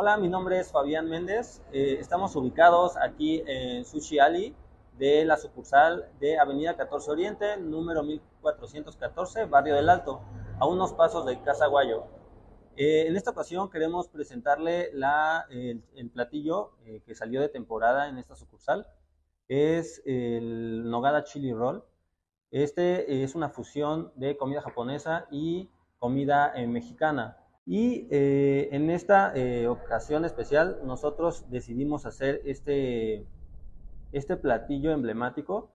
Hola, mi nombre es Fabián Méndez. Eh, estamos ubicados aquí en Sushi Ali de la sucursal de Avenida 14 Oriente, número 1414, Barrio del Alto, a unos pasos de Casa Guayo. Eh, en esta ocasión queremos presentarle la, el, platillo eh, que salió de temporada en esta sucursal. Es el Nogada Chili Roll. Este es una fusión de comida japonesa y comida mexicana. Y eh, en esta eh, ocasión especial nosotros decidimos hacer este, este platillo emblemático